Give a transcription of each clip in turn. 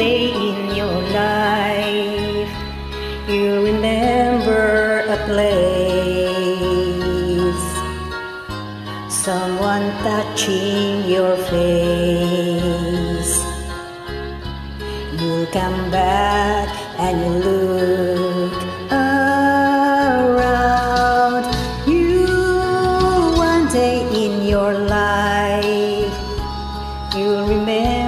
day in your life you remember a place, someone touching your face. You come back and you look around. You one day in your life you remember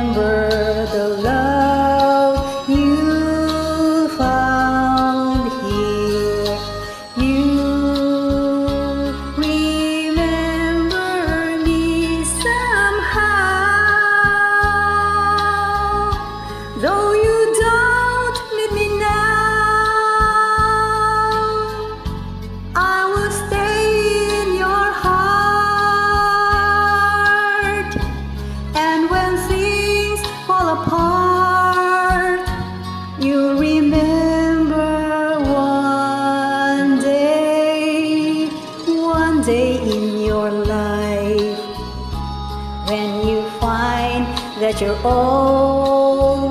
in your life, when you find that you're always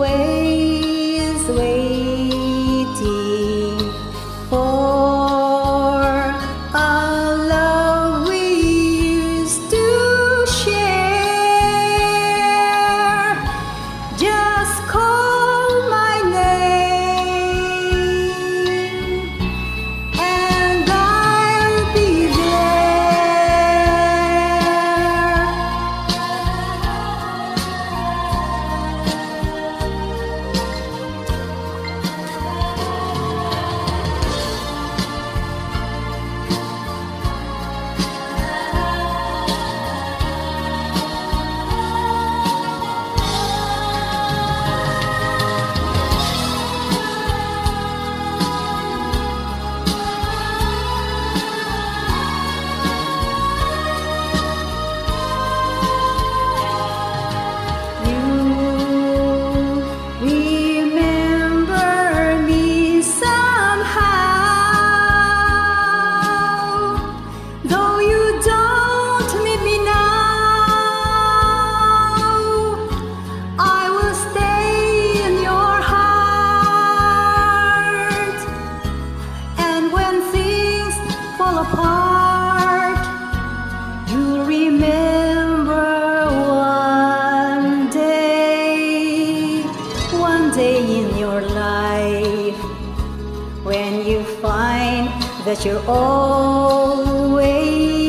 your life. When you find that you're always